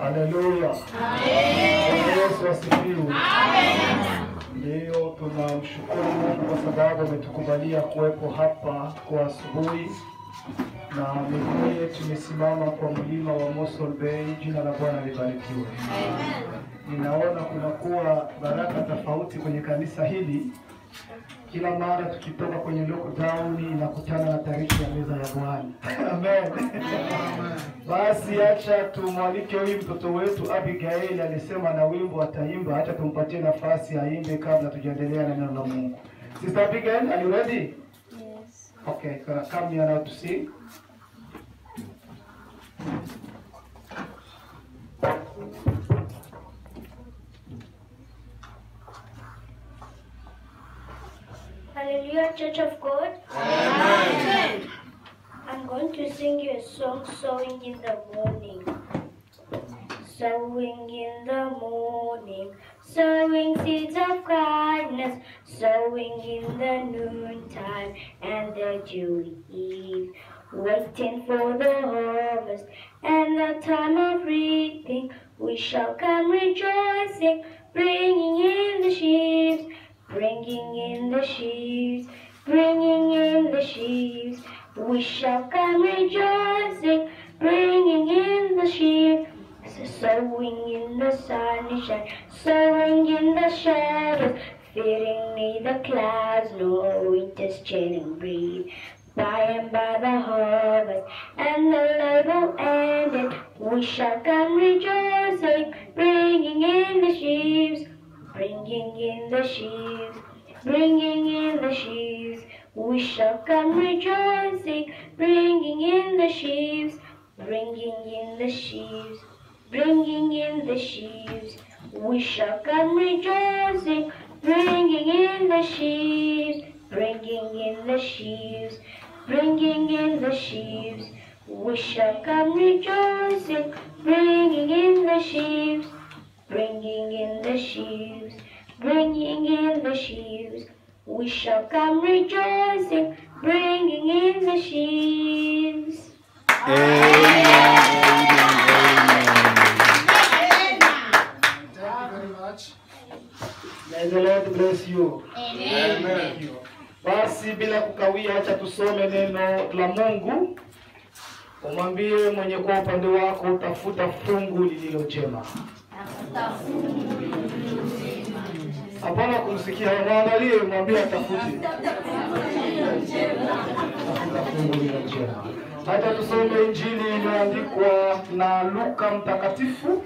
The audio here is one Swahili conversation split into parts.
Haleluya. Yesu asifiwe. Ndiyo, tunamshukuru Mungu kwa sababu ametukubalia kuwepo hapa kwa asubuhi na miguu yetu imesimama kwa mlima wa Mossel Bay. Jina la Bwana libarikiwe. Ninaona kunakuwa baraka tofauti kwenye kanisa hili. Kila mara tukitoka kwenye lockdown inakutana na tariki ya meza ya Bwana. Amen. Basi acha tumwalike huyu mtoto wetu Abigail, alisema na wimbo ataimba. Acha tumpatie nafasi aimbe kabla tujaendelea na neno la Mungu. Sister Abigail, are you ready? Yes. Okay, come here now to sing. Hallelujah, Church of God. Amen. I'm going to sing you a song, Sowing in the Morning. Sowing in the morning, sowing seeds of kindness, sowing in the noontime and the dewy eve, waiting for the harvest and the time of reaping. We shall come rejoicing, bringing in the sheaves, bringing in the sheaves, bringing in the sheaves. We shall come rejoicing, bringing in the sheaves. Sowing in the sunshine, sowing in the shadows, fearing neither clouds nor winter's chilling breeze. By and by the harvest and the labor ended, we shall come rejoicing, bringing in the sheaves, bringing in the sheaves, bringing in the sheaves. We shall come rejoicing, bringing in the sheaves, bringing in the sheaves, bringing in the sheaves. We shall come rejoicing, bringing in the sheaves, bringing in the sheaves, bringing in the sheaves. We shall come rejoicing, bringing in the sheaves, bringing in the sheaves, bringing in the sheaves. We shall come rejoicing, bringing in the sheaves. Thank you very much. May the Lord bless you. Amen. Basi bila kukawia, acha tusome neno la Mungu. Umwambie mwenye kwa upande wako, utafuta fungu lililo jema. Hapana kumsikia, mwangalie, mwambie atafute. hata. tusome Injili iliyoandikwa na Luka mtakatifu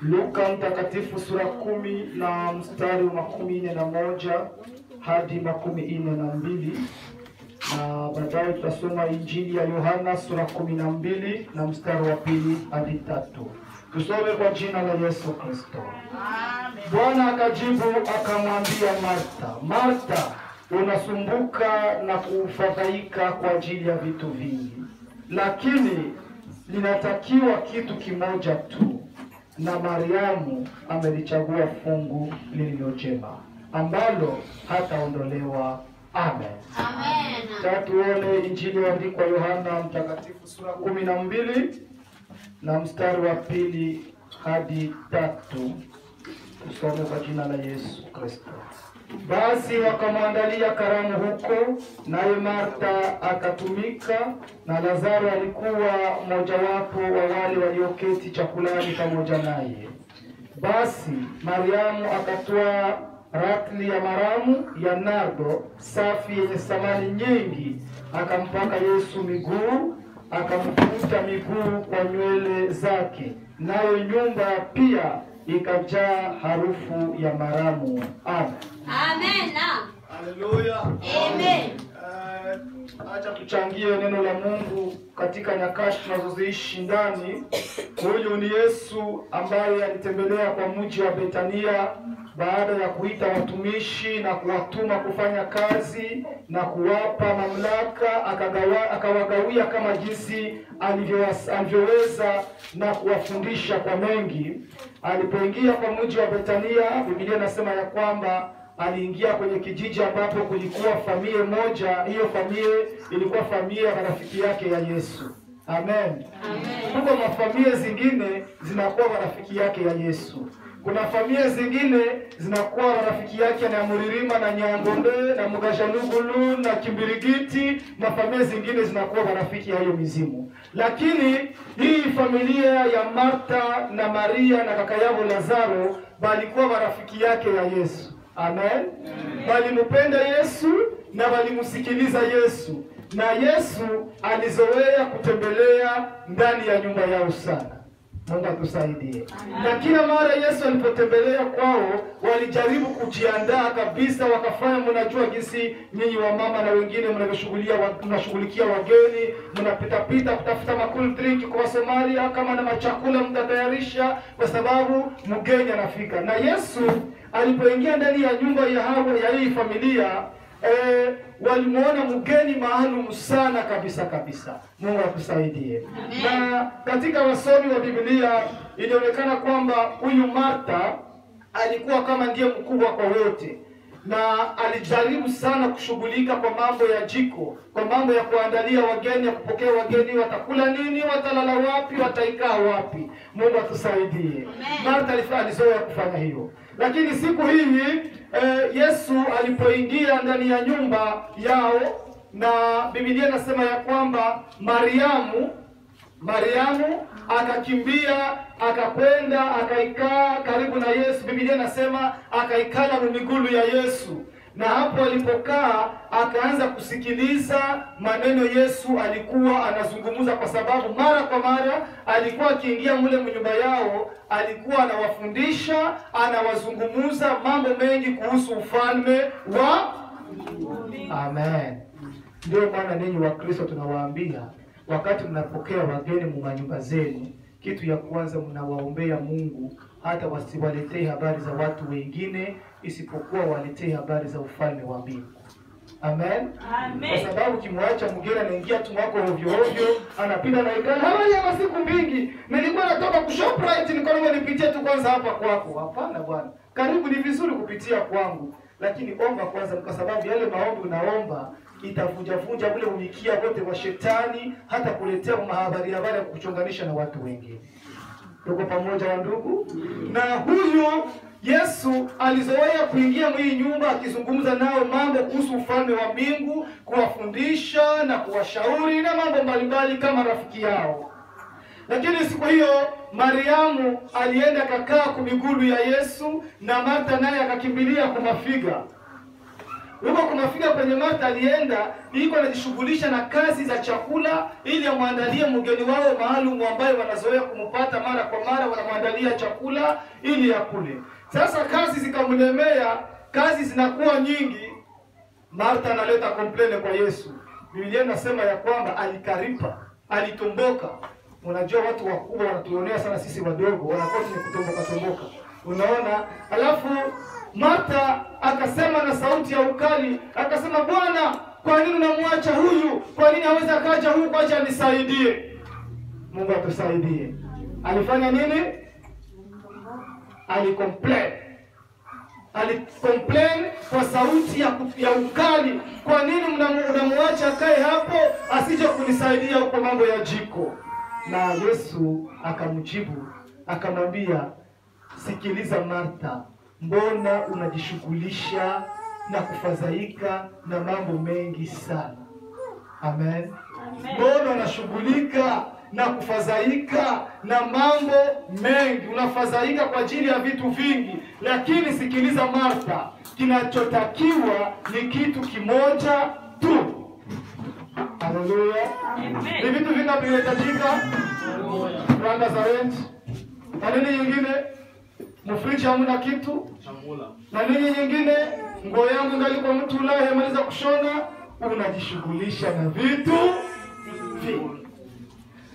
Luka mtakatifu sura kumi na mstari wa makumi nne na moja hadi makumi nne na mbili na baadaye tutasoma Injili ya Yohana sura kumi na mbili na mstari wa pili hadi tatu. Tusome kwa jina la Yesu Kristo. Bwana akajibu akamwambia Martha, Martha, unasumbuka na kufadhaika kwa ajili ya vitu vingi, lakini linatakiwa kitu kimoja tu na Mariamu amelichagua fungu lililo jema ambalo hataondolewa. Amen. Amen. Tatuone Injili iliyoandikwa Yohana Mtakatifu sura kumi na mbili na mstari wa pili hadi tatu. Tusome kwa jina la Yesu Kristo. Basi wakamwandalia karamu huko, naye Marta akatumika, na Lazaro alikuwa mojawapo wa wale walioketi chakulani pamoja naye. Basi Mariamu akatoa ratli ya maramu ya nardo safi yenye thamani nyingi, akampaka Yesu miguu, akamfuta miguu kwa nywele zake, nayo nyumba pia ikajaa harufu ya maramu. Amen. Amen. Haleluya. Amen. Eh, acha tuchangie neno la Mungu katika nyakati tunazoziishi ndani. Huyu ni Yesu ambaye alitembelea kwa mji wa Betania baada ya kuita watumishi na kuwatuma kufanya kazi na kuwapa mamlaka, akagawa, akawagawia kama jinsi alivyoweza na kuwafundisha kwa mengi. Alipoingia kwa mji wa Betania, Biblia inasema ya kwamba aliingia kwenye kijiji ambapo kulikuwa familia moja. Hiyo familia ilikuwa familia ya rafiki yake ya Yesu. Amen. Huko mafamilia zingine zinakuwa marafiki yake ya Yesu. Kuna familia zingine zinakuwa rafiki yake na Muririma na Nyangombe na Mugashanugulu na Kimbirigiti. na familia zingine zinakuwa marafiki ya hiyo mizimu, lakini hii familia ya Marta na Maria na kaka yao Lazaro walikuwa marafiki yake ya Yesu. Amen. Walimpenda Yesu na walimsikiliza Yesu, na Yesu alizoea kutembelea ndani ya nyumba yao sana. Mungu atusaidie. Na kila mara Yesu alipotembelea kwao, walijaribu kujiandaa kabisa, wakafanya, mnajua jinsi nyinyi wa mama na wengine mnavyoshughulia mnashughulikia wageni, mnapitapita kutafuta makul drink kwa Somalia, kama na machakula mtatayarisha, kwa sababu mgeni anafika. Na Yesu alipoingia ndani ya nyumba ya hao ya hii familia eh, walimuona mgeni maalum sana kabisa kabisa. Mungu akusaidie. Na katika wasomi wa Biblia ilionekana kwamba huyu Martha alikuwa kama ndiye mkubwa kwa wote, na alijaribu sana kushughulika kwa mambo ya jiko, kwa mambo ya kuandalia wageni, ya kupokea wageni, watakula nini, watalala wapi, wataikaa wapi. Mungu atusaidie. Martha alifanya alizoea kufanya hiyo, lakini siku hii eh, Yesu alipoingia ndani ya nyumba yao, na Biblia inasema ya kwamba Mariamu Mariamu akakimbia akakwenda akaikaa karibu na Yesu. Biblia inasema akaikala mumigulu ya Yesu, na hapo alipokaa akaanza kusikiliza maneno Yesu alikuwa anazungumza, kwa sababu mara kwa mara alikuwa akiingia mule mnyumba yao, alikuwa anawafundisha, anawazungumza mambo mengi kuhusu ufalme wa Amen. Ndio maana ninyi Wakristo tunawaambia wakati mnapokea wageni mwa nyumba zenu, kitu ya kwanza mnawaombea Mungu hata wasiwaletee habari za watu wengine, isipokuwa waletee habari za ufalme wa mbingu. Amen. Amen. Kwa sababu kimwacha mgeni anaingia tu mwako ovyo ovyo, anapinda na ikala, habari ya masiku mingi, nilikuwa natoka ku Shoprite, nikaona nipitie tu kwanza hapa kwako. Hapana bwana, karibu, ni vizuri kupitia kwangu, lakini omba kwanza, kwa sababu yale maombi unaomba itavunjavunja ule umikia wote wa shetani, hata kuletea mahabari habari ya kuchonganisha na watu wengine. Tuko pamoja wa ndugu? Na huyo Yesu alizoea kuingia hii nyumba akizungumza nao mambo kuhusu ufalme wa mbingu, kuwafundisha na kuwashauri na mambo mbalimbali kama rafiki yao. Lakini siku hiyo Mariamu alienda kakaa kumigulu ya Yesu na Martha naye akakimbilia kumafiga huko kunafika kwenye Martha alienda iko anajishughulisha na kazi za chakula ili amwandalie mgeni wao maalum ambaye wanazoea kumpata mara kwa mara, wanamwandalia chakula ili yakule. Sasa kazi zikamlemea, kazi zinakuwa nyingi. Martha analeta komplene kwa Yesu. Biblia inasema ya kwamba alikaripa, alitomboka. Unajua watu wakubwa wanatuonea sana sisi wadogo, wanakuwa ni kutomboka tomboka, unaona. Alafu Martha akasema na sauti ya ukali, akasema, Bwana, kwa nini unamwacha huyu? Kwa nini hawezi akaja huyu kwacha anisaidie? Mungu atusaidie. Alifanya nini? Alicomplain, alicomplain kwa sauti ya, ya ukali. Kwa nini unamwacha akae hapo asije kunisaidia huko mambo ya jiko? Na Yesu akamjibu akamwambia, sikiliza Martha, mbona unajishughulisha na kufadhaika na mambo mengi sana? Amen. Mbona unashughulika na kufadhaika na mambo mengi? Unafadhaika kwa ajili ya vitu vingi, lakini sikiliza Martha, kinachotakiwa ni kitu kimoja tu. Haleluya! Ni vitu vingapi vinahitajika? Randa za rent na nini nyingine mfriji hamuna kitu na nini nyingine, nguo yangu ngali kwa mtu Ulaya amaliza kushona. Unajishughulisha na vitu vingi,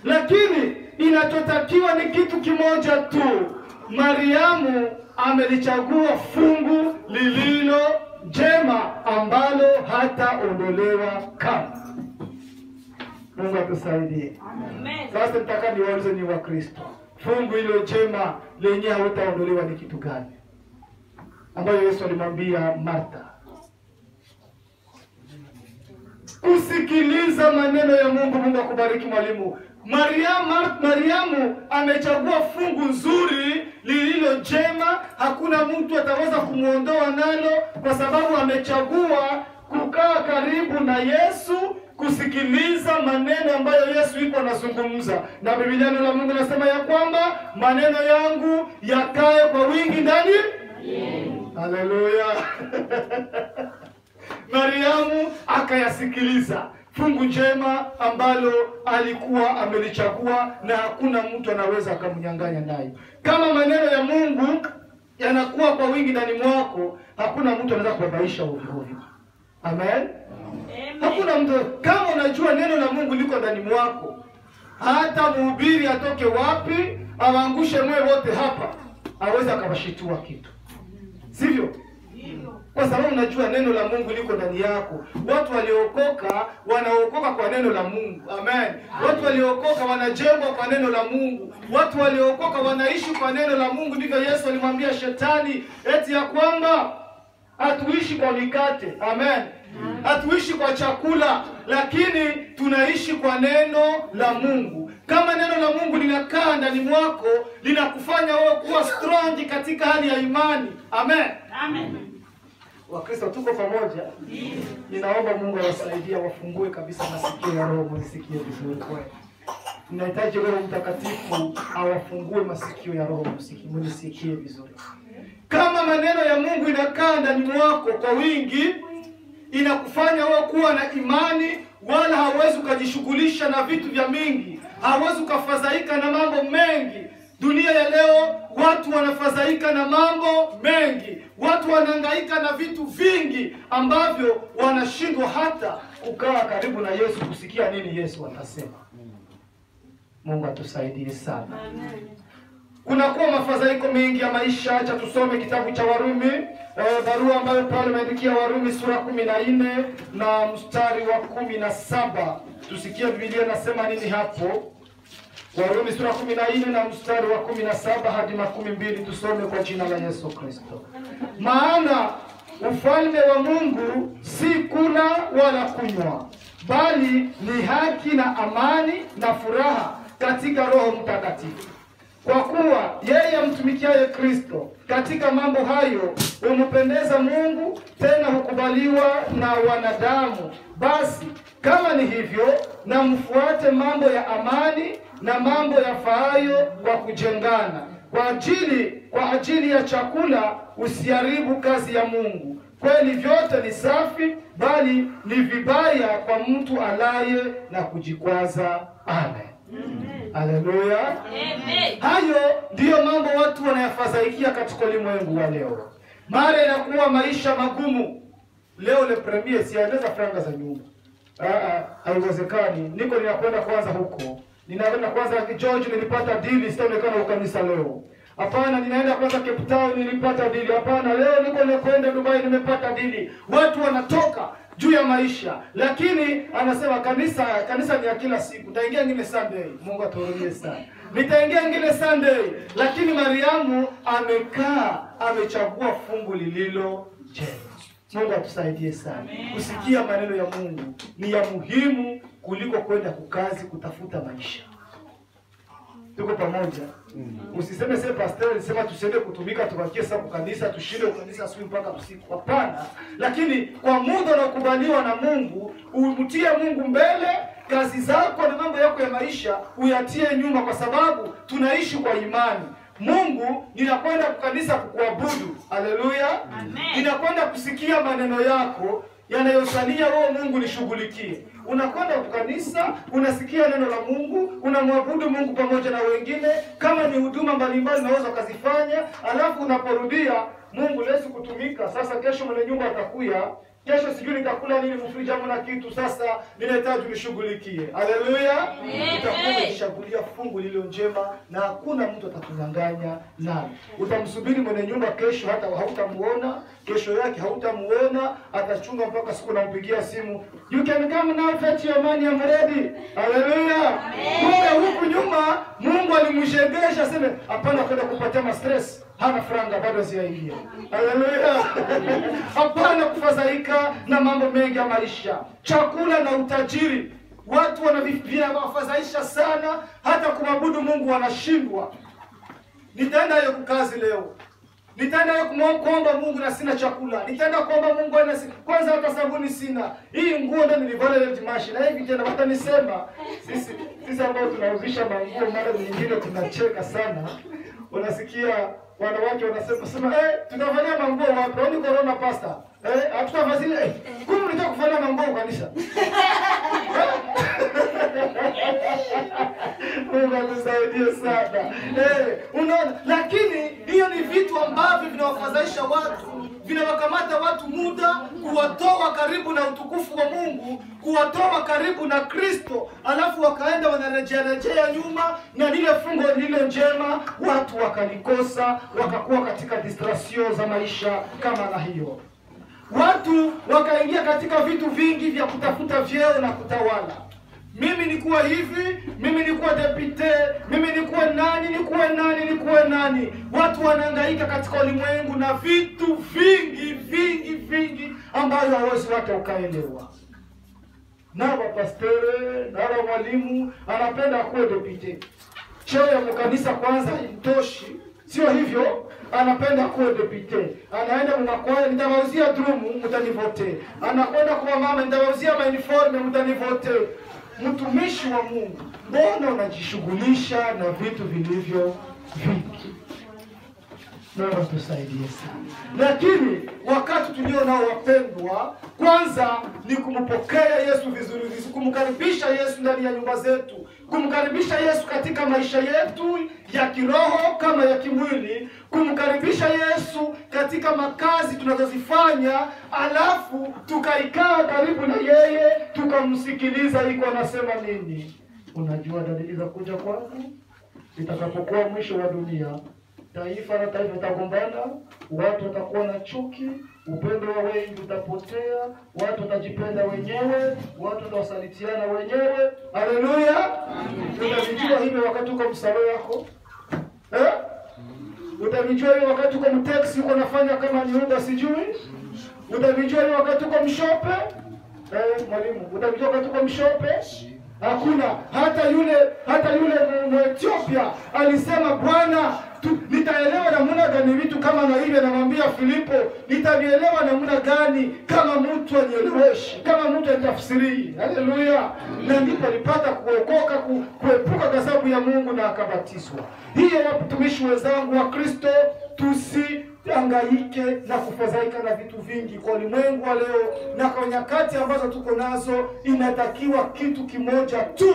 lakini inachotakiwa ni kitu kimoja tu. Mariamu amelichagua fungu lililo jema ambalo hataondolewa kama. Mungu atusaidie. Sasa nitaka niwaulize ni wa Kristo fungu hilo jema lenye hautaondolewa ni kitu gani? Ambayo Yesu alimwambia Martha, kusikiliza maneno ya Mungu. Mungu akubariki mwalimu. Mariamu, Mariamu amechagua fungu nzuri lililo jema, hakuna mtu ataweza kumwondoa nalo, kwa sababu amechagua kukaa karibu na Yesu, kusikiliza maneno ambayo Yesu yuko anazungumza. Na Biblia neno la Mungu nasema ya kwamba maneno yangu yakae kwa wingi ndani. Haleluya! Mariamu akayasikiliza fungu njema ambalo alikuwa amelichagua na hakuna mtu anaweza akamnyang'anya nayo. Kama maneno ya Mungu yanakuwa kwa wingi ndani mwako, hakuna mtu anaweza kubabaisha ovyo Amen. Hakuna mtu kama unajua neno la Mungu liko ndani mwako, hata mhubiri atoke wapi awaangushe mwe wote hapa, aweza akawashitua kitu, sivyo? Kwa sababu unajua neno la Mungu liko ndani yako. Watu waliokoka wanaokoka kwa neno la Mungu. Amen. Watu waliokoka wanajengwa kwa neno la Mungu. Watu waliokoka wanaishi kwa neno la Mungu. Ndivyo Yesu alimwambia shetani eti ya kwamba hatuishi kwa mikate. Amen. Hatuishi kwa chakula, lakini tunaishi kwa neno la Mungu. Kama neno la Mungu linakaa ndani mwako, linakufanya wewe kuwa strong katika hali ya imani. Amen. amen. Wakristo tuko pamoja. Ninaomba Mungu awasaidie wafungue kabisa masikio ya roho msikie vizuri kweli. Ninahitaji Roho Mtakatifu awafungue masikio ya roho msikie vizuri. Kama maneno ya Mungu inakaa ndani mwako kwa wingi, inakufanya wewe kuwa na imani, wala hauwezi ukajishughulisha na vitu vya mingi, hauwezi ukafadhaika na mambo mengi. Dunia ya leo watu wanafadhaika na mambo mengi, watu wanahangaika na vitu vingi ambavyo wanashindwa hata kukaa karibu na Yesu kusikia nini Yesu anasema. Mungu atusaidie sana. Kunakuwa mafadhaiko mengi ya maisha. Acha tusome kitabu cha Warumi e, barua ambayo Paulo ameandikia Warumi sura kumi na nne na mstari wa kumi na saba. Tusikie Biblia nasema nini hapo. Warumi sura kumi na nne na mstari wa kumi na saba hadi makumi mbili. Tusome kwa jina la Yesu Kristo. Maana ufalme wa Mungu si kula wala kunywa, bali ni haki na amani na furaha katika Roho Mtakatifu kwa kuwa yeye amtumikiaye Kristo katika mambo hayo humpendeza Mungu, tena hukubaliwa na wanadamu. Basi kama ni hivyo, na mfuate mambo ya amani na mambo yafaayo kwa kujengana. Kwa ajili kwa ajili ya chakula usiharibu kazi ya Mungu. Kweli vyote ni safi, bali ni vibaya kwa mtu alaye na kujikwaza. Amen. Haleluya. Hayo ndiyo mambo watu wanayafadhaikia katika ulimwengu wa leo. Mara inakuwa maisha magumu. Leo le premier sianeza franga za nyumba. Ah, ah, haiwezekani. Niko ninakwenda kwanza huko. Ninakwenda kwanza George, nilipata dili, sitaonekana kwa kanisa leo. Hapana, ninaenda kwanza Cape Town, nilipata dili. Hapana, leo niko nakwenda Dubai, nimepata dili. Watu wanatoka juu ya maisha, lakini anasema kanisa kanisa ni ya kila siku. taingia ngine Sunday. Mungu atuhurumie sana. Nitaingia ngine Sunday, lakini Mariamu amekaa amechagua fungu lililo jema. Mungu atusaidie sana. Kusikia maneno ya Mungu ni ya muhimu kuliko kwenda kukazi kutafuta maisha. Tuko pamoja. Usiseme sasa pastor alisema tusiende kutumika tubakie sasa kanisa tushinde kanisa asubuhi mpaka usiku. Hapana. Lakini kwa muda unaokubaliwa na Mungu, umtie Mungu mbele, kazi zako na mambo yako ya maisha uyatie nyuma kwa sababu tunaishi kwa imani. Mungu, ninakwenda kukanisa kukuabudu. Haleluya. Ninakwenda kusikia maneno yako yanayosalia wewe Mungu nishughulikie. Unakwenda kanisa, unasikia neno la Mungu, unamwabudu Mungu pamoja na wengine. Kama ni huduma mbalimbali unaweza ukazifanya, alafu unaporudia Mungu lesi kutumika. Sasa kesho mwenye nyumba atakuya kesho sijui nitakula nini mfriji na kitu sasa ninahitaji nishughulikie. Haleluya! Utakuwa umeshagulia fungu lililo njema na hakuna mtu atakunyang'anya nalo. Utamsubiri mwenye nyumba kesho, hata hautamuona kesho yake, hautamuona atachunga mpaka siku nampigia simu, you can come now fetch your money I'm ready. Haleluya! Kumbe huku nyuma Mungu alimshegesha aseme hapana, kwenda kupatia ma stress hana franga bado hazijaingia. Haleluya! Hapana kufadhaika na mambo mengi ya maisha, chakula na utajiri. watu wana vinawafadhaisha sana, hata kumwabudu Mungu wanashindwa. Nitaenda hiyo kukazi leo, nitaenda hiyo kuomba Mungu na sina chakula, nitaenda kuomba Mungu na sina kwanza hata sabuni sina, hii nguo ndio nilivala leo dimashi, na hivi tena watanisema sisi sisi ambao tunauzisha manguo, mara nyingine tunacheka sana, unasikia wanawake wanasema sema eh, tunavalia manguo wapi? Oni corona pasta eh, hatutavalia eh, kumbe unataka kuvalia manguo kanisa Mungu atusaidie sana. Eh, unaona, lakini hiyo ni vitu ambavyo vinawafadhaisha watu, vinawakamata watu muda, kuwatoa karibu na utukufu wa Mungu, kuwatoa karibu na Kristo, alafu wakaenda wanarejearejea nyuma, na lile fungo lile njema watu wakalikosa, wakakuwa katika distrasio za maisha kama na hiyo watu wakaingia katika vitu vingi vya kutafuta vyeo na kutawala. Mimi nikuwa hivi, mimi nikuwa depute, mimi nikuwa nani, nikuwe nani, nikuwe nani. Watu wanahangaika katika ulimwengu na vitu vingi vingi vingi ambayo hawezi hata ukaelewa. Naba pastere, naba mwalimu anapenda kuwa depute, cheo ya mkanisa kwanza imtoshi, sio hivyo? Anapenda kuwa depute, anaenda mnakwaya, nitawauzia drumu, mtanivote. Anakwenda kwa mama, nitawauzia mauniforme, mtanivote. Mtumishi wa Mungu, mbona unajishughulisha na vitu vilivyo vingi? Mungu tusaidie sana. Lakini wakati tulio nao wapendwa, kwanza ni kumpokea Yesu vizuri vizuri, kumkaribisha Yesu ndani ya nyumba zetu, kumkaribisha Yesu katika maisha yetu ya kiroho kama ya kimwili, kumkaribisha Yesu katika makazi tunazozifanya, alafu tukaikaa karibu na yeye, tukamsikiliza iko anasema nini. Unajua dalili za kuja kwangu itakapokuwa mwisho wa dunia taifa na taifa itagombana, watu watakuwa na chuki, upendo wa wengi utapotea, watu watajipenda wenyewe, watu watawasalitiana wenyewe. Haleluya! Utavijua hivyo wakati uko msalo yako eh? Utavijua hivyo wakati uko mteksi uko nafanya kama ni Uber sijui. Utavijua hivyo wakati uko mshope eh, mwalimu, utavijua wakati uko mshope Hakuna hata yule hata yule Mwethiopia alisema, Bwana nitaelewa namna gani vitu kama na hivi. Anamwambia Filipo, nitavielewa namna gani kama mtu anieleweshi, kama mtu anitafsirii. Haleluya! Na ndipo alipata kuokoka, ku, kuepuka ghadhabu ya Mungu na akabatizwa. Hiyo, watumishi wenzangu wa Kristo, tusi angaike na kufadhaika na vitu vingi kwa ulimwengu wa leo na kwa nyakati ambazo tuko nazo, inatakiwa kitu kimoja tu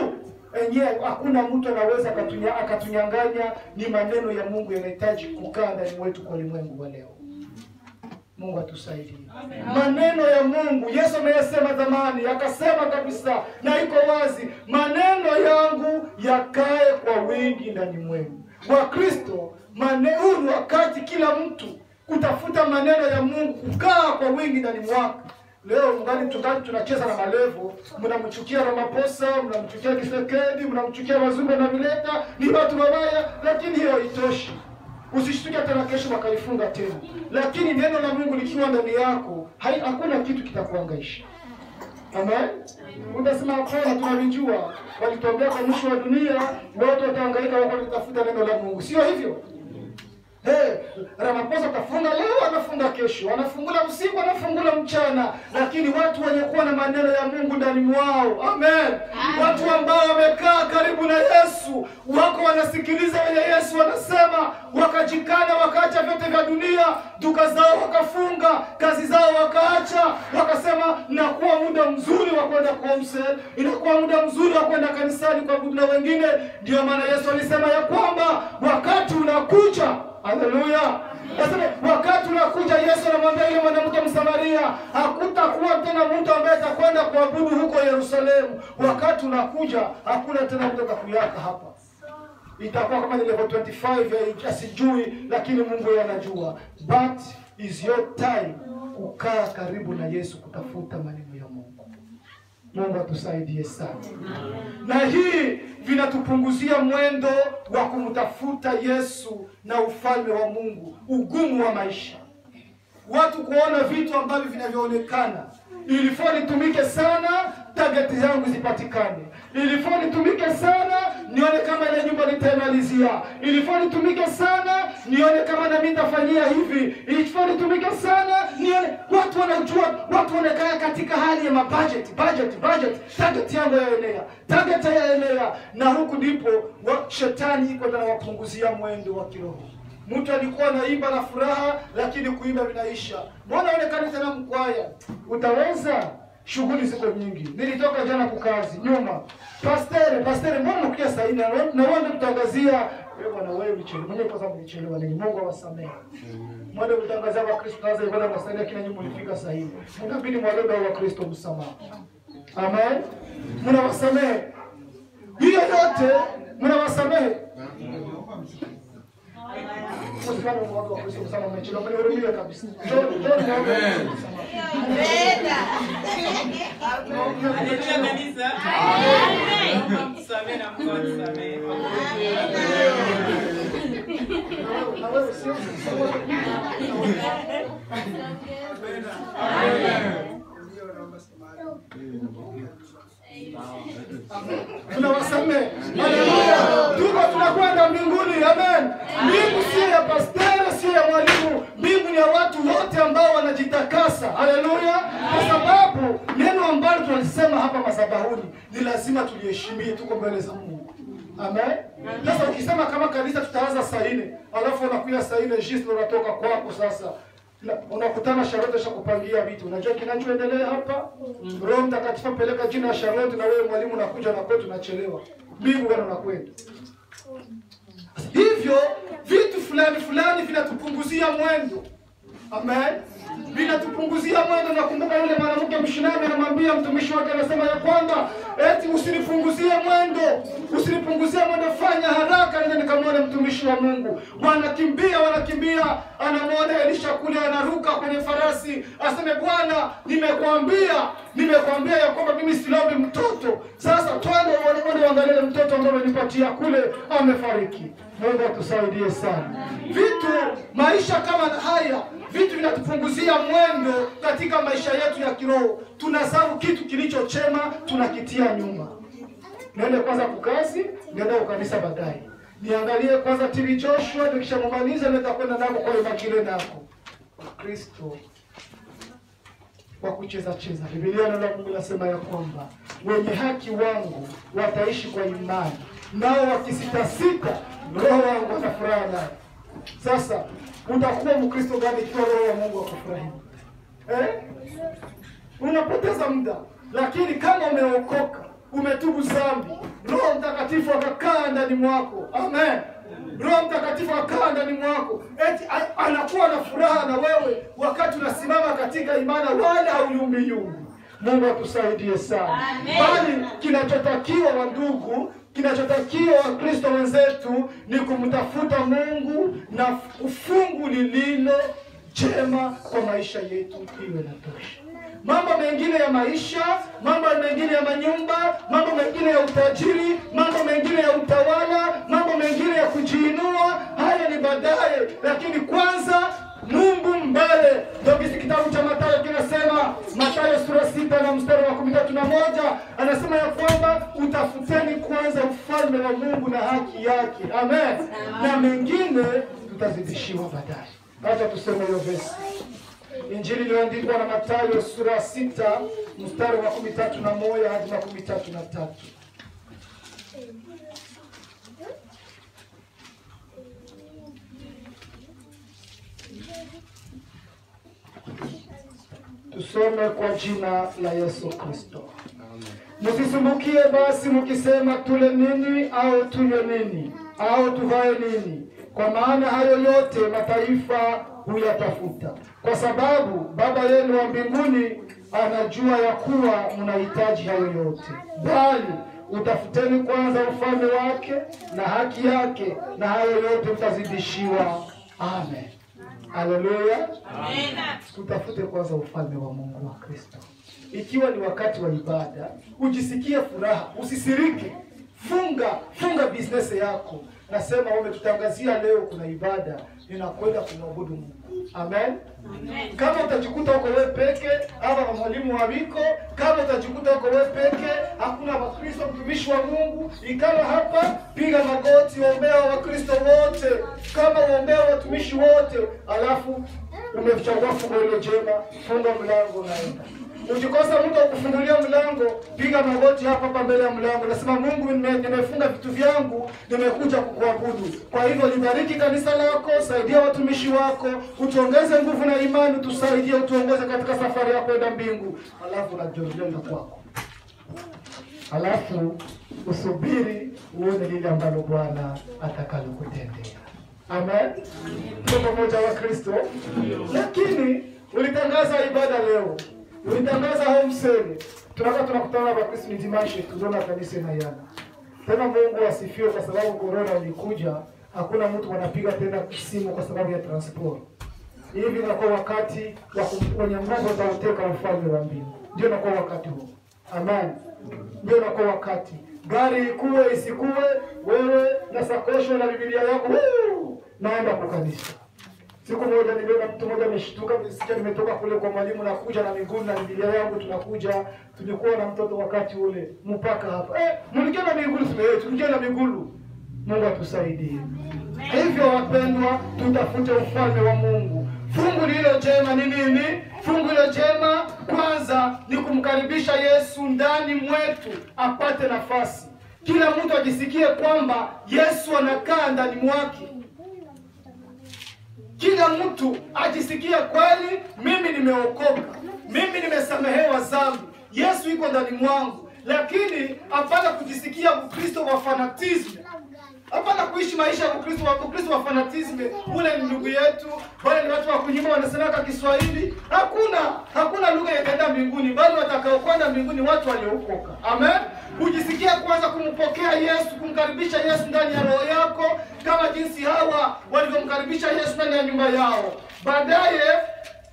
enyewe, hakuna mtu anaweza akatunya- akatunyang'anya. Ni maneno ya Mungu yanahitaji kukaa ndani wetu kwa ulimwengu wa leo. Mungu atusaidie. Maneno ya Mungu Yesu ameyasema zamani, akasema kabisa na iko wazi, maneno yangu yakae kwa wingi ndani mwenu. Wakristo, Kristo huu ni wakati kila mtu kutafuta maneno ya Mungu kukaa kwa wingi ndani mwako. Leo mgani tungali tunacheza na malevo, mnamchukia Ramaphosa, mnamchukia Kisekedi, mnamchukia mazumbe na mileta, ni watu wabaya, lakini hiyo haitoshi. Usishtuke tena kesho wakaifunga tena, lakini neno la Mungu likiwa ndani yako, hai- hakuna kitu kitakuangaisha. Amen. Utasema hapana, tunavijua walituambia kwa mwisho wa dunia watu wataangaika wako neno la Mungu, sio hivyo? Hey, Ramaphosa atafunga leo, anafunga kesho, anafungula usiku, anafungula mchana, lakini watu wenye kuwa na maneno ya Mungu ndani mwao, amen. Watu ambao wamekaa karibu na Yesu, wako wanasikiliza wenye Yesu wanasema, wakajikana, wakaacha vyote vya dunia, duka zao wakafunga, kazi zao wakaacha, wakasema nakuwa muda mzuri wa kwenda concert, inakuwa muda mzuri wa kwenda kanisani kwa na wengine. Ndio maana Yesu alisema ya kwamba wakati unakuja Haleluya! Nasema wakati unakuja, Yesu anamwambia yule mwanamke Msamaria, hakutakuwa tena mtu ambaye atakwenda kuabudu huko Yerusalemu. Wakati unakuja, hakuna tena mtu atakuyaka hapa, itakuwa kama level 25 ya asijui, lakini Mungu yeye anajua. But is your time kukaa karibu na Yesu, kutafuta maneno ya Mungu. Mungu atusaidie sana. Na hii vinatupunguzia mwendo wa kumtafuta Yesu na ufalme wa Mungu, ugumu wa maisha, watu kuona vitu ambavyo vinavyoonekana ilifaa nitumike sana target zangu zipatikane, ilifaa nitumike sana nione kama ile nyumba nitaimalizia, ilifaa nitumike sana nione kama nami nitafanyia hivi, ilifaa nitumike sana nione. Watu wanajua, watu wanakaa katika hali ya mabudget, budget, budget, target yangu yaenea, target yaenea, na huku ndipo shetani iko na wapunguzia mwendo wa kiroho. Mtu alikuwa anaimba na furaha, lakini kuimba vinaisha. Mbona onekani tena mkwaya? Utaweza? Shughuli ziko nyingi. Nilitoka jana kukazi nyuma. Pastere, pastere, mbona unakuja saa nne? Na- wewe ndio kutangazia wewe bwana, wewe ulichelewa. Mwenyewe kwa sababu ulichelewa nini? Mungu awasamehe. Mwende kutangazia kwa Kristo kaza ibada masalia kila nyumba ulifika saa hii. Mnabidi mwalebe wa Kristo msamaha. Amen. Mnawasamehe. Hiyo yote mnawasamehe. Usikane mwako wa Kristo msamaha umechelewa. Mnihurumie kabisa. Njoo, njoo mwako wa Kristo msamaha. Haleluya kanisa. Msamehe na Tunawasamehe. Haleluya. Tuko tunakwenda mbinguni. Amen. Mbingu sio ya pastere, sio ya mwalimu. Mbingu ni ya watu wote ambao wanajitakasa. Haleluya. Kwa sababu neno ambalo tunalisema hapa madhabahuni ni lazima tuliheshimie, tuko mbele za Mungu. Amen. Sasa ukisema kama kanisa tutaanza saa nne, alafu unakuja saa nne just unatoka kwako sasa. Na- Unakutana Charlotte sha kupangia vitu. Unajua kinachoendelea hapa? Mm. Roho Mtakatifu peleka jina ya Charlotte na wewe mwalimu unakuja na kwetu unachelewa. Mbingu gani unakwenda? Hivyo vitu fulani fulani vinatupunguzia mwendo. Amen. Vinatupunguzia mwendo. Nakumbuka yule mwanamke mshinami anamwambia mtumishi wake, anasema ya kwamba eti usinipunguzie mwendo, usinipunguzie mwendo, fanya haraka nende nikamwone mtumishi wa Mungu. Wanakimbia, wanakimbia, anamwona Elisha kule anaruka kwenye farasi, aseme Bwana, nimekwambia, nimekwambia ya kwamba mimi silombi mtoto. Sasa twende uone uangalie mtoto ambaye amenipatia kule, amefariki. Mungu atusaidie sana. Vitu maisha kama haya vitu vinatupunguzia mwendo katika maisha yetu ya kiroho. Tunasahau kitu kilichochema tunakitia nyuma. Nende kwanza kukazi, niende ukanisa baadaye. Niangalie kwanza TV Joshua, nikishamaliza nitakwenda nako kwa makile nako. Kristo wa kucheza cheza. Biblia neno Mungu nasema ya kwamba wenye haki wangu wataishi kwa imani, nao wakisitasita, roho wangu atafurahi naye. Sasa utakuwa Mkristo gani ikiwa roho ya Mungu akufurahi? Eh? Unapoteza muda, lakini kama umeokoka, umetubu zambi, Roho Mtakatifu akakaa ndani mwako. Amen. Roho Mtakatifu akaa ndani mwako, eti anakuwa na furaha na wewe wakati unasimama katika imani, wala hauyumbiyumbi. Mungu atusaidie sana. Bali kinachotakiwa wa ndugu, kinachotakiwa Wakristo wenzetu ni kumtafuta Mungu na kufungu lililo jema kwa maisha yetu iwe na tosha. Mambo mengine ya maisha, mambo mengine ya manyumba, mambo mengine ya utajiri, mambo mengine ya utawala, mambo mengine ya kujiinua, haya ni baadaye, lakini kwanza Mungu mbele. Ndio kisi kitabu cha Mathayo kinasema, Mathayo sura sita na mstari wa kumi tatu na moja anasema ya kwamba utafuteni kwanza ufalme wa Mungu na haki yake, amen, na mengine tutazidishiwa baadaye. Acha tuseme hiyo vesi. Injili iliyoandikwa na Mathayo sura sita mstari wa kumi tatu na moja hadi makumi tatu na tatu. Tusome kwa jina la Yesu Kristo. Msisumbukie basi mkisema tule nini au tunywe nini au tuvae nini, kwa maana hayo yote mataifa huyatafuta, kwa sababu Baba yenu wa mbinguni anajua ya kuwa mnahitaji hayo yote. Bali utafuteni kwanza ufalme wake na haki yake, na hayo yote mtazidishiwa. Amen. Haleluya. Tutafute kwanza ufalme wa Mungu wa Kristo. Ikiwa ni wakati wa ibada, ujisikie furaha, usisirike. Funga funga business yako, nasema umetutangazia leo kuna ibada, ninakwenda kumwabudu Mungu. Amen. Kama utajikuta uko wewe peke ama mwalimu wa wiko, kama utajikuta uko wewe peke, hakuna Wakristo, mtumishi wa Mungu, ikala hapa, piga magoti, ombea Wakristo wote, kama uombea watumishi wote, alafu umechagua fungo hilo jema, funga mlango, unaenda Ukikosa mtu akufungulia mlango, piga magoti hapa hapa mbele ya mlango, nasema Mungu, nime- nimefunga vitu vyangu, nimekuja kukuabudu. Kwa hivyo libariki kanisa lako, saidia watumishi wako, utuongeze nguvu na imani, tusaidie, utuongoze katika safari ya kwenda mbingu, alafu unajonjenda kwako, alafu usubiri uone lile ambalo Bwana atakalokutendea. Amen. Tuko pamoja wa Kristo. Lakini ulitangaza ibada leo, ulitangaza home sale. Tunakuwa tunakutana kwa Christmas dimanche, tunaona na yana. Tena Mungu asifiwe kwa sababu corona ilikuja, hakuna mtu anapiga tena simu kwa sababu ya transport. Hivi inakuwa wakati wa kwenye wenye nguvu za uteka ufalme wa mbingu. Ndio inakuwa wakati huo. Amen. Ndio inakuwa wakati. Gari ikuwe isikuwe, wewe na sakosho na Biblia yako, naenda kwa kanisa. Siku moja niliona mtu mmoja ameshtuka, nisikia nimetoka kule kwa mwalimu, nakuja na miguu na Biblia yangu, tunakuja. Tulikuwa na mtoto wakati ule mpaka hapa, eh, mlikia na miguu, sema eh, tulikia na miguu. Mungu atusaidie. Hivyo wapendwa, tutafute ufalme wa Mungu. Fungu lilo jema ni nini? Fungu lilo jema kwanza ni kumkaribisha Yesu ndani mwetu apate nafasi, kila mtu ajisikie kwamba Yesu anakaa ndani mwake kila mtu ajisikia kweli, mimi nimeokoka, mimi nimesamehewa zangu, Yesu iko ndani mwangu. Lakini hapana kujisikia Ukristo wa fanatisme, hapana kuishi maisha ya Ukristo wa Ukristo wa fanatisme. Ule ni ndugu yetu, wale ni watu wa kunyima, wanasemaka Kiswahili. Hakuna hakuna lugha itaenda mbinguni, bali watakaokwenda mbinguni watu waliokoka. Amen. Kujisikia kwanza kumpokea Yesu, kumkaribisha Yesu ndani ya roho yako, kama jinsi hawa walivyomkaribisha Yesu ndani ya nyumba yao. Baadaye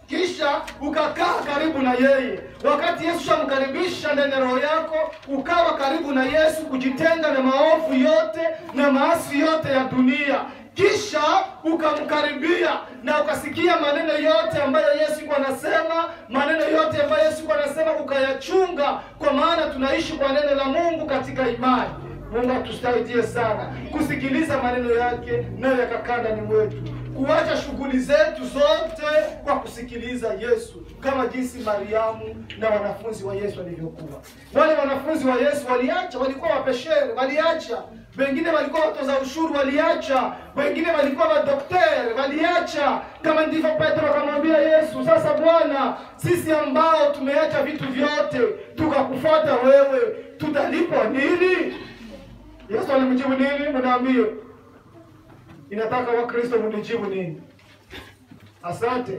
kisha ukakaa karibu na yeye. Wakati Yesu shamkaribisha ndani ya roho yako, ukawa karibu na Yesu, kujitenga na maovu yote na maasi yote ya dunia kisha ukamkaribia na ukasikia maneno yote ambayo Yesu yuko anasema, maneno yote ambayo Yesu yuko anasema ukayachunga, kwa maana tunaishi kwa neno la Mungu katika imani. Mungu atusaidie sana kusikiliza maneno yake, nayo yakakaa ndani mwetu, kuacha shughuli zetu zote kwa kusikiliza Yesu, kama jinsi Mariamu na wanafunzi wa Yesu walivyokuwa. Wale wanafunzi wa Yesu waliacha, walikuwa wapeshere, waliacha wengine walikuwa watoza ushuru waliacha, wengine walikuwa madokteri waliacha. Kama ndivyo Petro akamwambia Yesu, sasa Bwana, sisi ambao tumeacha vitu vyote tukakufuata wewe, tutalipwa nini? Yesu alimjibu nini? Mnaambie, inataka Wakristo mnijibu nini? Asante.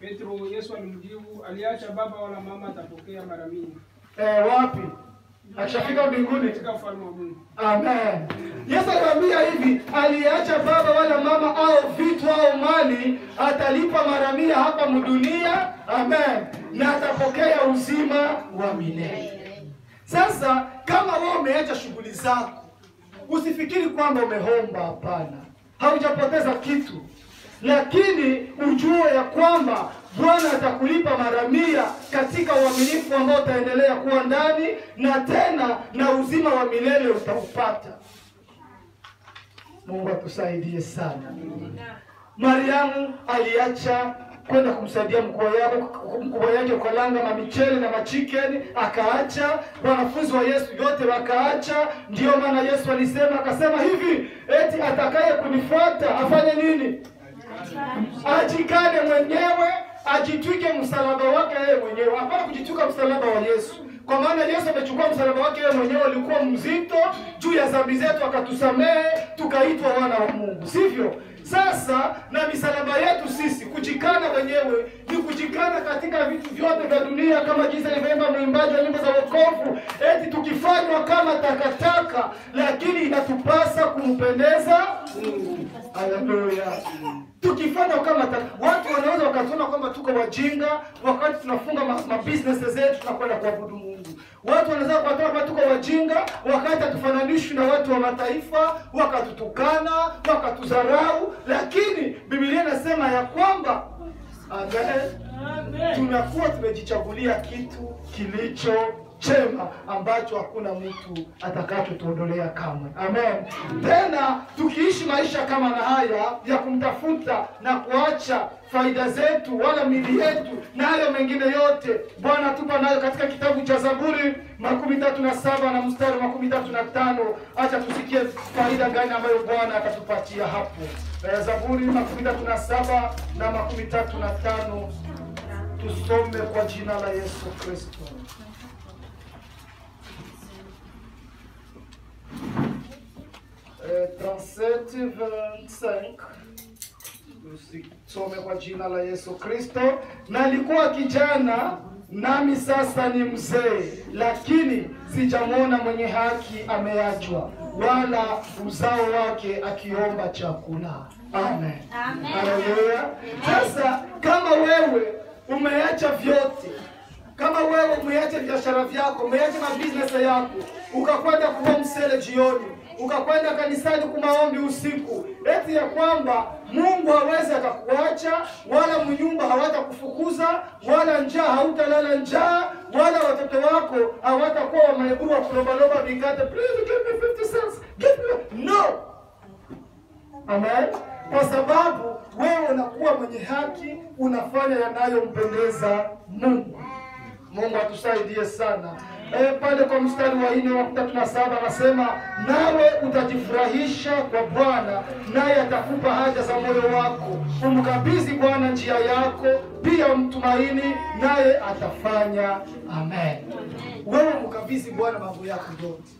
Petro, Yesu alimjibu, aliacha baba wala mama atapokea mara mingi Eh, wapi? Akishafika mbinguni katika ufalme wa Mungu. Amen. Yesu alimwambia hivi, aliacha baba wala mama au vitu au mali, atalipa mara mia hapa mdunia. Amen. Na atapokea uzima wa milele. Sasa kama wewe umeacha shughuli zako, usifikiri kwamba umehomba. Hapana, haujapoteza kitu, lakini ujue ya kwamba Bwana atakulipa mara mia katika uaminifu ambao utaendelea kuwa ndani, na tena na uzima wa milele utaupata. Mungu atusaidie sana. Mariamu aliacha kwenda kumsaidia mkubwa yake ukalanga mamichele na machikeni, akaacha. Wanafunzi wa Yesu yote wakaacha. Ndiyo maana Yesu alisema akasema hivi eti atakaye kunifuata afanye nini? Ajikane mwenyewe, ajitwike msalaba wake yeye mwenyewe. Hapana kujitwika msalaba wa Yesu, kwa maana Yesu amechukua msalaba wake yeye mwenyewe, ulikuwa mzito juu ya dhambi zetu, akatusamehe tukaitwa wana wa Mungu, sivyo? Sasa na misalaba yetu sisi kujikana wenyewe ni kujikana katika vitu vyote vya dunia, kama jinsi alivyoimba mwimbaji wa nyimbo za wokovu, eti tukifanywa kama takataka, lakini inatupasa kumpendeza Mungu. Haleluya! Tukifanywa kama taka, watu wanaweza wakatuona kwamba tuko wajinga wakati tunafunga ma, ma business zetu tunakwenda kuabudu Mungu. Watu wanaweza kuwatoa kama tuko wajinga, wakati hatufananishwi na watu wa mataifa, wakatutukana, wakatudharau, lakini Biblia inasema ya kwamba amen, tunakuwa tumejichagulia kitu kilicho chema ambacho hakuna mtu atakachotuondolea kamwe. Amen. Tena tukiishi maisha kama na haya ya kumtafuta na kuacha faida zetu wala mili yetu na hayo mengine yote Bwana tupa nayo katika kitabu cha Zaburi makumi tatu na saba na mstari makumi tatu na tano. Acha tusikie faida gani ambayo Bwana atatupatia hapo. Eh, Zaburi makumi tatu na saba na makumi tatu na tano. Tusome kwa jina la Yesu Kristo. Eh, 37 25 usisome kwa jina la Yesu Kristo. Na alikuwa kijana, nami sasa ni mzee, lakini sijamwona mwenye haki ameachwa, wala uzao wake akiomba chakula. Amen, Amen. haleluya. Sasa kama wewe umeacha vyote kama wewe umeacha biashara vyako, umeacha mabiznesi yako, ukakwenda kuwa msele jioni, ukakwenda kanisani kumaombi usiku, eti ya kwamba Mungu hawezi akakuacha, wala mnyumba hawatakufukuza, wala njaa hautalala njaa, wala watoto wako hawatakuwa wamaiburu wa kulombalomba mikate, please give me 50 cents, give me no Amen. Kwa sababu wewe unakuwa mwenye haki, unafanya yanayompendeza Mungu. Mungu atusaidie sana. E, pale kwa mstari wa nne wa tatu na saba anasema nawe utajifurahisha kwa Bwana, naye atakupa haja za moyo wako. Umkabidhi Bwana njia yako, pia mtumaini, naye atafanya. Amen. Wewe mkabidhi Bwana mambo yako yote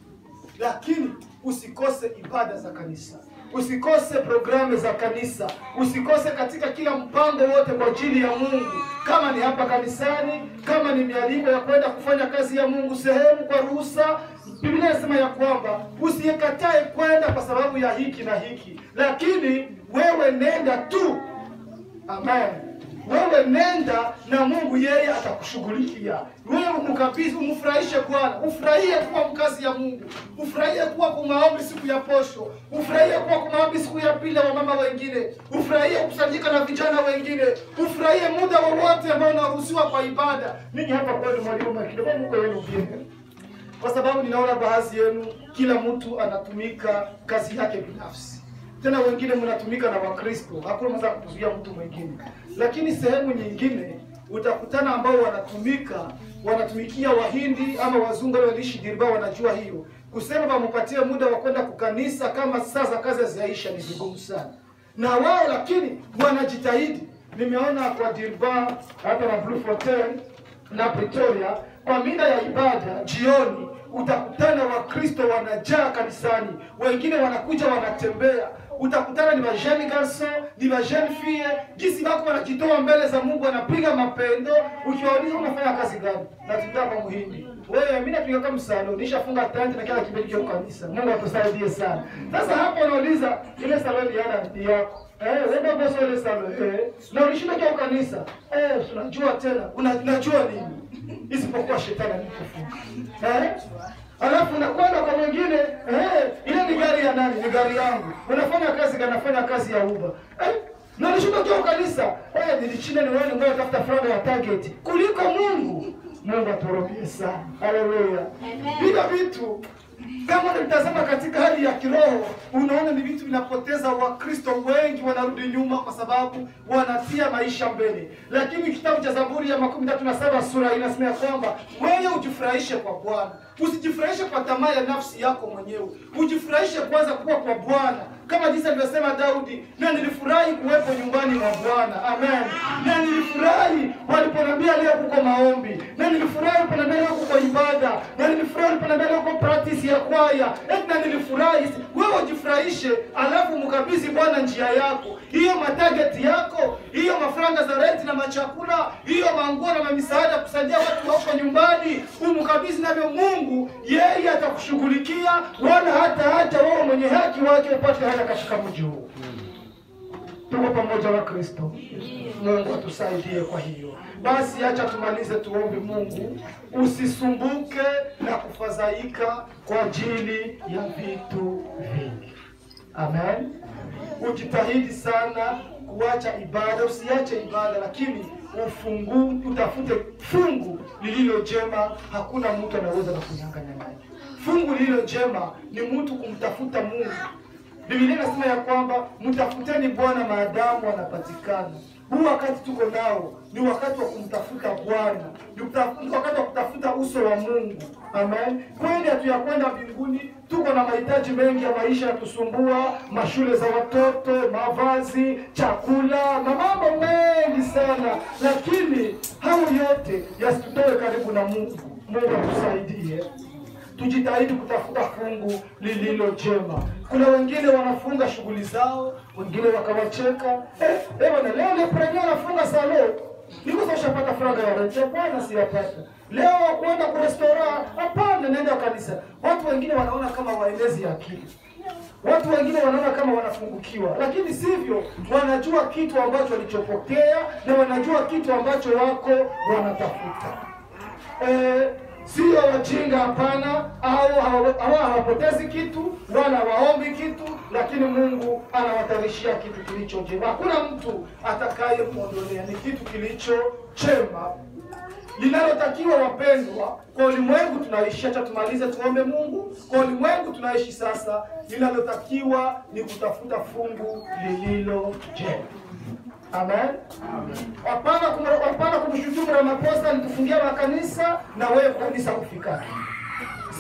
lakini usikose ibada za kanisa, usikose programu za kanisa, usikose katika kila mpango wote kwa ajili ya Mungu, kama ni hapa kanisani, kama ni mialiko ya kwenda kufanya kazi ya Mungu sehemu kwa ruhusa. Biblia inasema ya kwamba usiyekatae kwenda kwa sababu ya hiki na hiki, lakini wewe nenda tu. Amen. Wewe nenda na Mungu, yeye atakushughulikia. Wewe mkabidhi, umfurahishe Bwana, ufurahie kuwa mkazi ya Mungu, ufurahie kuwa kumaombi siku ya posho, ufurahie kuwa kumaombi siku ya pili ya wamama wengine, ufurahie kusanyika na vijana wengine, ufurahie muda wowote ambao unaruhusiwa kwa ibada. Ninyi hapa kwenu mwalimu kidogo, Mungu wenu kwa sababu ninaona baadhi yenu kila mtu anatumika kazi yake binafsi, tena wengine mnatumika na Wakristo, hakuna mweza kuzuia mtu mwingine. Lakini sehemu nyingine utakutana ambao wanatumika wanatumikia Wahindi ama wazungu waliishi Dirba, wanajua hiyo kusema wampatie muda wa kwenda kukanisa kama sasa za kazi zaisha ni vigumu sana, na wao lakini wanajitahidi. Nimeona kwa Dirba hata na Bloemfontein na Pretoria kwa mida ya ibada jioni, utakutana Wakristo wanajaa kanisani, wengine wanakuja wanatembea. Utakutana ni vajeni garso ni vajeni fie, jinsi bako wanajitoa mbele za Mungu, wanapiga mapendo. Ukiwauliza unafanya kazi gani, natutaka Muhindi. Wewe mimi napiga kama msalo, nishafunga tanti na kila kibeti cha kanisa. Mungu atusaidie sana. Sasa hapo unauliza ile saloni yana yako Eh, wewe boss ile saloni eh, na ulishinda kwa kanisa eh, unajua tena unajua nini isipokuwa shetani alikufunga eh? Alafu unakwenda kwa mwingine eh, ile ni gari ya nani? Ni gari yangu. Unafanya kazi kanafanya kazi ya Uber eh? na ulishinda kwa kanisa eh, nilichinda ni wewe ngoja tafuta franga ya target kuliko Mungu. Mungu aturudie sana. Haleluya. Bila vitu kama unatazama katika hali ya kiroho, unaona ni vitu vinapoteza. Wakristo wengi wanarudi nyuma kwa sababu wanatia maisha mbele. Lakini kitabu cha Zaburi ya makumi tatu na saba sura inasema ya kwamba wewe ujifurahishe kwa Bwana, usijifurahishe kwa tamaa ya nafsi yako mwenyewe, ujifurahishe kwanza kuwa kwa Bwana, kama jinsi alivyosema Daudi, na nilifurahi kuwepo nyumbani mwa Bwana. Amen. Na nilifurahi waliponiambia leo kuko maombi, na nilifurahi waliponiambia leo kuko ibada, na nilifurahi waliponiambia leo kuko practice ya kwaya, na nilifurahi. Wewe ujifurahishe, alafu mkabidhi Bwana njia yako, hiyo matageti yako, hiyo mafranga za renti na machakula, hiyo manguo na mamisaada kusaidia watu wako nyumbani, umkabidhi navyo Mungu, yeye atakushughulikia, wala hata hata wewe mwenye haki wake upate hata katika mji huu. Tuko pamoja wa Kristo. Mungu atusaidie. Kwa hiyo basi, acha tumalize tuombe. Mungu, usisumbuke na kufadhaika kwa ajili ya vitu vingi. Amen. Ujitahidi sana kuacha ibada, usiache ibada, lakini ufungu, utafute fungu lililo jema. Hakuna mtu anaweza na naye. Fungu lililo jema ni mtu kumtafuta Mungu. Biblia inasema ya kwamba mtafuteni Bwana maadamu anapatikana. Huu wakati tuko nao ni wakati wa kumtafuta Bwana, ni wakati wa kutafuta uso wa Mungu. Amen. Kweli hatuyakwenda mbinguni, tuko na mahitaji mengi ya maisha ya yatusumbua, mashule za watoto, mavazi, chakula na mambo mengi sana, lakini hayo yote yasitutoe karibu na Mungu. Mungu atusaidie tujitahidi kutafuta fungu lililo jema. Kuna wengine wanafunga shughuli zao, wengine wakawacheka eh, eh, leo leo premier anafunga salo niko sasa ushapata franga ya rent bwana, siyapata leo wakuenda kwa restaurant, hapana, naenda kanisa. Watu wengine wanaona kama waelezi akili Watu wengine wanaona kama wanafungukiwa, lakini sivyo. Wanajua kitu ambacho walichopokea na wanajua kitu ambacho wako wanatafuta. Eh, sio wajinga, hapana, hawa hawapotezi kitu wala waombi kitu, lakini Mungu anawatarishia kitu kilicho jema. Hakuna mtu atakayemwondolea, ni kitu kilicho chema linalotakiwa wapendwa, kwa ulimwengu tunaishi. Acha tumalize tuombe Mungu. Kwa ulimwengu tunaishi sasa, linalotakiwa ni kutafuta fungu lililo jema. Amen. Hapana kum- hapana kumshutumu Ramaphosa nitufungia makanisa na wewe kanisa kufika.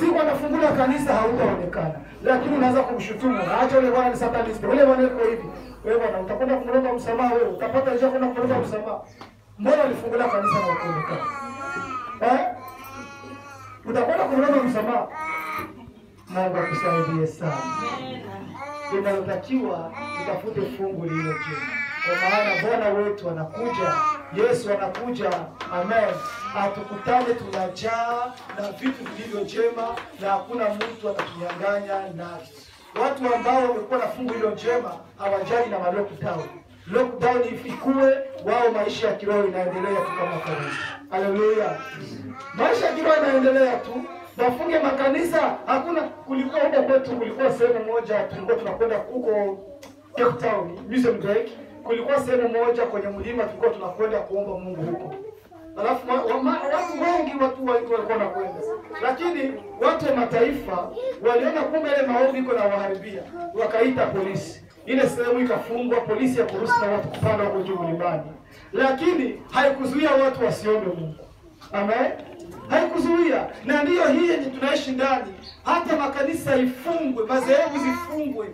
Siku anafungula kanisa hautaonekana, lakini unaanza kumshutumu, acha yule bwana ni satanist, yule bwana yuko hivi. Wewe bwana utakwenda kumlomba msamaha, wewe utapata njia kwenda kumlomba msamaha. Mbona ulifungula kanisa na ukuonekana? Eh? Utakwenda kumlomba msamaha. Mungu akusaidie sana Inatakiwa utafute fungu lililo jema, kwa maana Bwana wetu anakuja, Yesu anakuja. Amen, atukutane tunajaa na vitu vilivyo jema, na hakuna mtu atatunyang'anya navyo. Watu ambao wamekuwa na fungu hilo njema hawajali na malockdown. Lockdown ifikue, wao maisha ya kiroho inaendelea tu kama kawaida. Haleluya, maisha ya kiroho inaendelea tu wafunge makanisa hakuna. Kulikuwa huko kwetu, kulikuwa sehemu moja tulikuwa tunakwenda huko Cape Town, Muizenberg. Kulikuwa sehemu moja kwenye mlima tulikuwa tunakwenda kuomba Mungu huko, alafu wa- wa- watu wengi watu wa- walikuwa wanakwenda, lakini watu wa mataifa waliona kumbe ile maombi iko na waharibia, wakaita polisi. Ile sehemu ikafungwa, polisi ya kuruhusu na watu kupanda huko juu mlimani, lakini haikuzuia watu wasiombe Mungu. Amen haikuzuia na ndiyo hii yenye tunaishi ndani. Hata makanisa ifungwe, madhehebu zifungwe,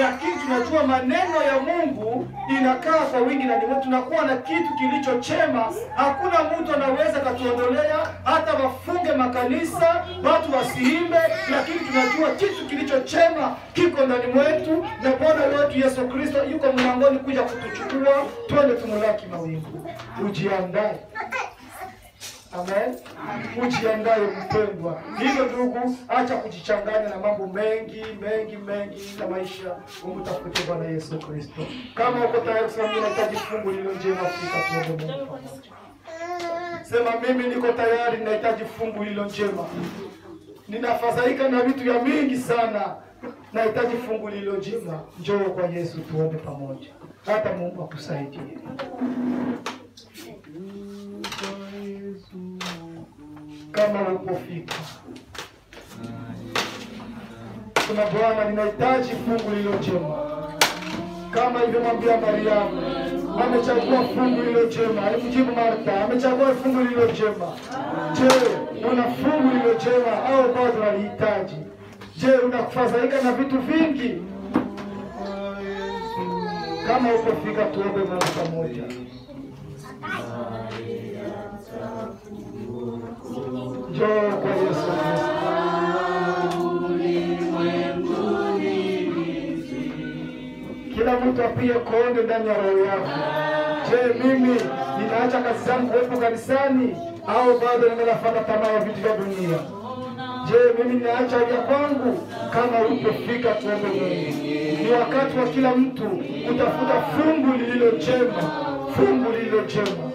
lakini tunajua maneno ya Mungu inakaa kwa wingi na mwetu, tunakuwa na kitu kilicho chema. Hakuna mtu anaweza katuondolea, hata wafunge makanisa, watu wasiimbe, lakini tunajua kitu kilicho chema kiko ndani mwetu, na Bwana wetu Yesu Kristo yuko mlangoni kuja kutuchukua, twende tumulaki mawingu. Ujiandae. Amen. Ujiandae mpendwa. Hivyo ndugu, acha kujichanganya na mambo mengi mengi mengi na maisha, umtafute Bwana Yesu Kristo. Kama uko tayari kusema mimi nahitaji fungu lililo njema Afrika tuombe Mungu. Sema mimi niko tayari, nahitaji fungu lililo njema. Ninafadhaika na vitu vya mingi sana, nahitaji fungu lililo njema. Njoo kwa Yesu tuombe pamoja, hata Mungu akusaidie. Kama ulipofika. Sema Bwana, ninahitaji fungu lililo jema, kama ilivyomwambia Mariamu. Amechagua fungu lililo jema, alimjibu Martha, amechagua fungu lililo jema. Je, una fungu lililo jema au bado unalihitaji? Je, unafadhaika na vitu vingi? Kama ulipofika, tuombe mara pamoja. Apige konde ndani ya roho yako. Je, mimi ninaacha kazi zangu kuwepo kanisani au bado ninafanya tamaa ya vitu vya dunia? Je, mimi ninaacha vya kwangu? Kama ulipofika tuombe. Ni wakati wa kila mtu kutafuta fungu lililo jema, fungu lililo jema.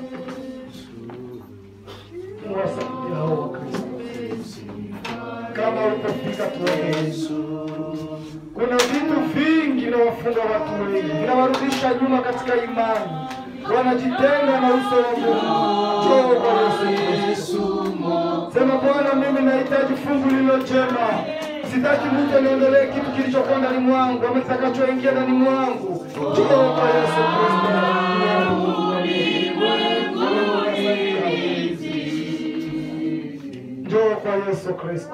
Kuna vitu vingi vinawafunga watu wengi, vinawarudisha nyuma katika imani, wanajitenga na uso wa Mungu. Njoo kwa Yesu Sema Bwana, mimi nahitaji fungu lililo jema. Sitaki mtu aniondolee kitu kilichokuwa ndani mwangu ama kitakachoingia ndani mwangu. Njoo kwa Yesu Kristo. Njoo kwa Yesu Kristo.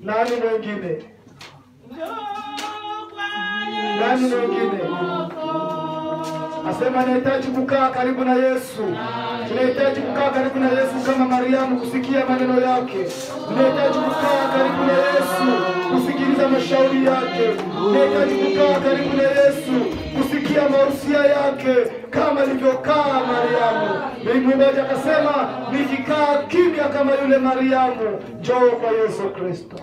Nani mwingine? Nani mwingine? Asema nahitaji kukaa karibu na Yesu. Tunahitaji kukaa karibu na Yesu kama Mariamu, kusikia maneno yake. Tunahitaji kukaa karibu na Yesu, kusikiliza mashauri yake. Tunahitaji kukaa karibu na Yesu, kusikia mausia yake kama alivyokaa Mariamu. Mwimbaji akasema, nikikaa kimya kama yule Mariamu. Njoo kwa Yesu Kristo.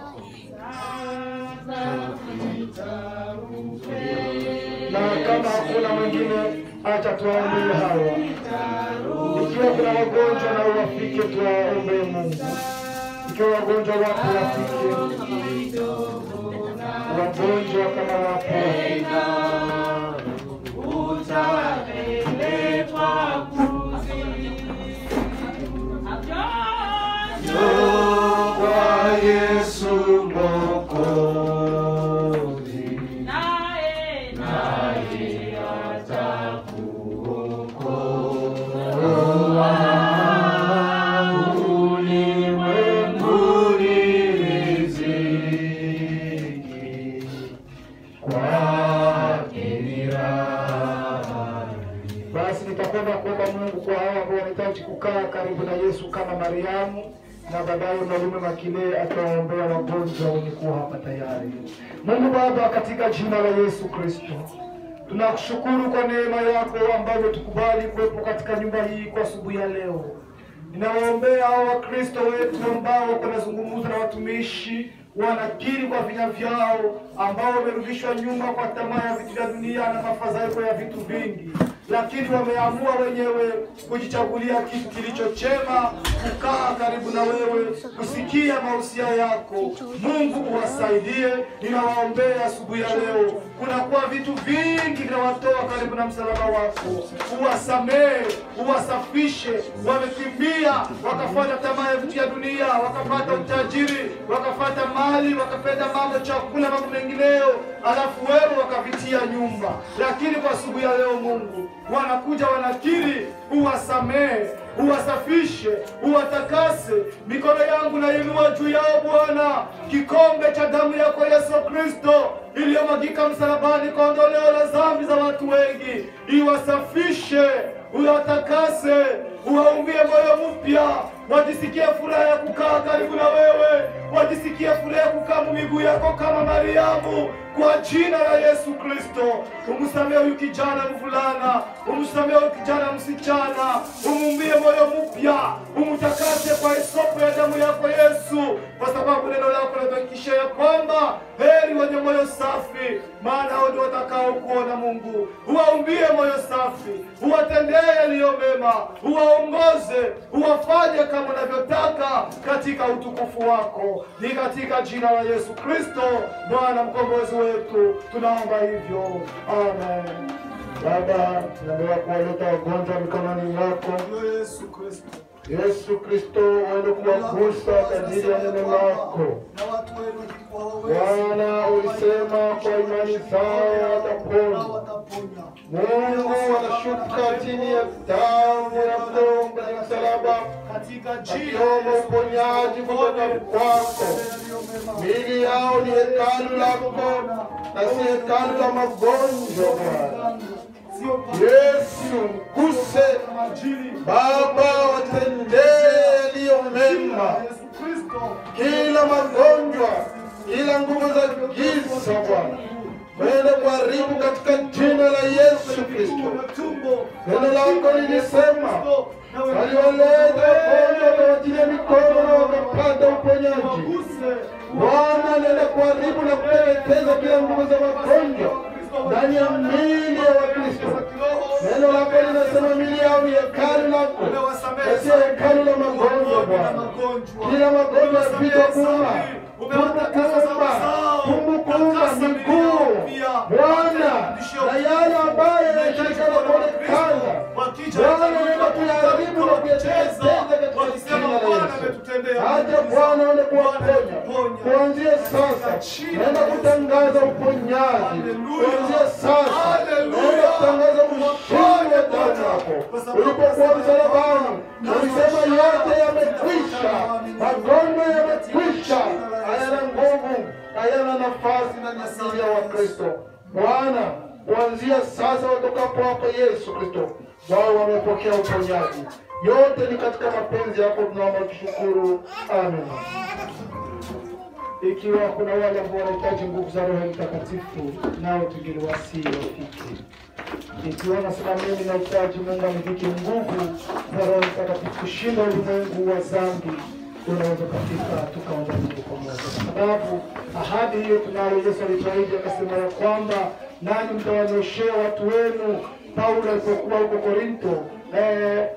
na kama hakuna mwingine, acha tuwaombee hawa. Ikiwa kuna wagonjwa na wafike, tuwaombee Mungu. Ikiwa wagonjwa wapo, wafike. Wagonjwa kama wapo, wafike. Kukaa karibu na Yesu kama Mariamu, na baadaye mwalimu Makile atawaombea wagonjwa wenye kuwa hapa tayari. Mungu Baba, katika jina la Yesu Kristo, tunakushukuru kwa neema yako ambayo tukubali kuwepo katika nyumba hii kwa asubuhi ya leo. Ninawaombea hao Wakristo wetu ambao wanazungumza na watumishi wanakiri kwa vinywa vyao, ambao wamerudishwa nyuma kwa tamaa ya vitu vya dunia na mafadhaiko ya vitu vingi, lakini wameamua wenyewe kujichagulia kitu kilicho chema, kukaa karibu na wewe, kusikia mausia yako. Mungu uwasaidie. Ninawaombea asubuhi ya leo, kunakuwa vitu vingi vinawatoa karibu na msalaba wako, uwasamehe, uwasafishe. Wamekimbia wakafata tamaa ya vitu ya dunia, wakapata utajiri, wakafata mali, wakapenda mambo chakula, mambo mengineyo, alafu wewe wakavitia nyumba. Lakini kwa asubuhi ya leo, Mungu, wanakuja wanakiri, uwasamehe, uwasafishe, uwatakase. Mikono yangu nainua juu yao Bwana, kikombe cha damu yako Yesu Kristo iliyomwagika msalabani kwa ondoleo la dhambi za watu wengi, iwasafishe, uwatakase, uwaumbie moyo mpya, wajisikie furaha ya kukaa karibu na wewe, wajisikie furaha ya kukaa miguu yako kama Mariamu, kwa jina la Yesu Kristo. Umsamehe huyu kijana mvulana, umsamehe huyu kijana msichana, umumbie moyo mpya, umtakase kwa hisopo ya damu yako Yesu, kwa sababu neno lako linatuhakikishia ya kwamba heri wenye moyo safi, maana hao ndio watakao kuona Mungu. Uwaumbie moyo safi, uwatendee yaliyo mema, uwaongoze, uwafanye kama unavyotaka katika utukufu wako. Ni katika jina la Yesu Kristo, Bwana mkombozi wetu, tunaomba hivyo, amen. Baba, tunaendelea kuwaleta wagonjwa mikononi mwako. Yesu Kristo. Yesu Kristo, uende kuwagusa kadiri ya neno lako. Bwana, ulisema kwa imani zao watapona. Mungu anashuka chini ya damu ya yako ya msalaba, akiomba uponyaji kutoka kwako. Miili yao ni hekalu lako na si hekalu la magonjwa. Bwana Yesu, mguse. Baba, watendee yaliyo mema kila magonjwa, kila nguvu za giza Bwana, mwende kuharibu katika jina la Yesu Kristo. Neno lako lilisema walioleta wagonjwa wakawatilia mikono na wakapata uponyaji. Bwana anaenda kuharibu na kuteketeza kila nguvu za magonjwa ndani ya miili ya Wakristo. Neno lako linasema miili yao ni hekalu lako, na sio hekalu la magonjwa. Bwana, kila magonjwa yapita vichwa tumbo kuuma, miguu. Bwana, na yale ambayo yanashirikana kuonekana Bwana, naenda kuyaharibu na kuyateketeza katika jina la Yesu. Acha Bwana aende kuwaponya kuanzia sasa. Naenda kutangaza uponyaji. Kuanzia sasa. Watokapo Yesu Kristo, wao wamepokea uponyaji. Yote ni katika mapenzi yako, tunaomba tushukuru. Amen. Ikiwa kuna wale ambao wanahitaji nguvu za Roho Mtakatifu, nao tungeliwasii wafike. Ikiwa nasema mimi nahitaji Mungu anivike nguvu za Roho Mtakatifu kushinda ulimwengu wa dhambi, unaweza katika tukaomba Mungu pamoja, kwa sababu ahadi hiyo tunayo. Yesu alituahidi akasema ya kwamba nani mtawanyoshea watu wenu. Paulo alipokuwa huko Korinto eh,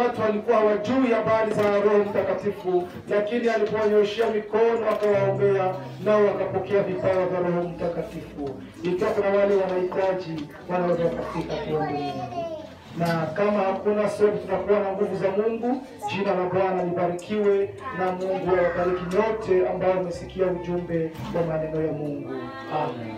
watu walikuwa hawajui habari za Roho Mtakatifu, lakini alipowanyoshea mikono akawaombea, nao wakapokea vipawa vya Roho Mtakatifu. Ikiwa kuna wale wanahitaji, wanaweza kufika kuombe na kama hakuna sote tunakuwa na nguvu za Mungu. Jina la Bwana libarikiwe, na Mungu awabariki nyote ambao wamesikia ujumbe wa maneno ya Mungu. Amen.